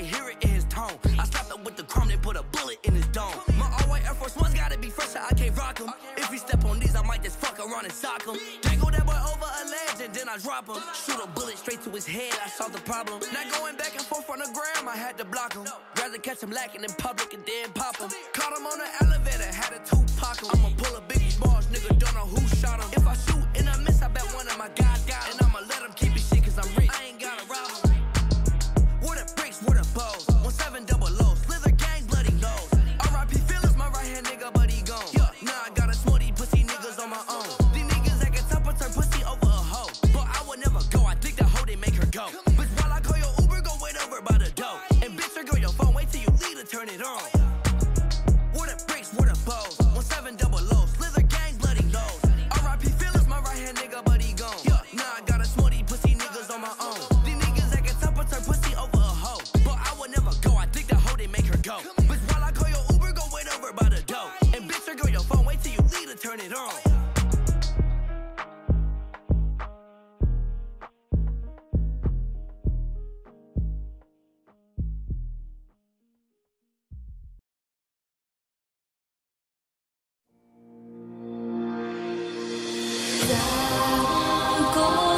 can hear it in his tone. I slapped him with the chrome and put a bullet in his dome. My all-white Air Force Ones gotta be fresher, I can't rock him. If he step on these, I might just fuck around and sock him. Dangle that boy over a ledge and then I drop him. Shoot a bullet straight to his head, I solved the problem. Not going back and forth on the gram, I had to block him. Rather catch him lacking in public and then pop him. Caught him on the elevator, had a Tupac him. I'ma pull a big it on. I won't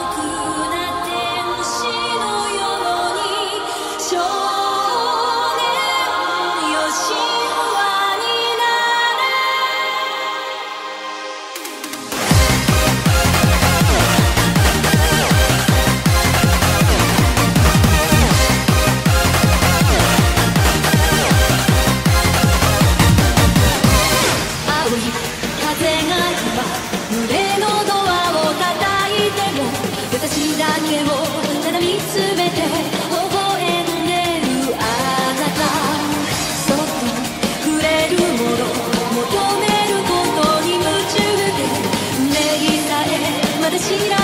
지라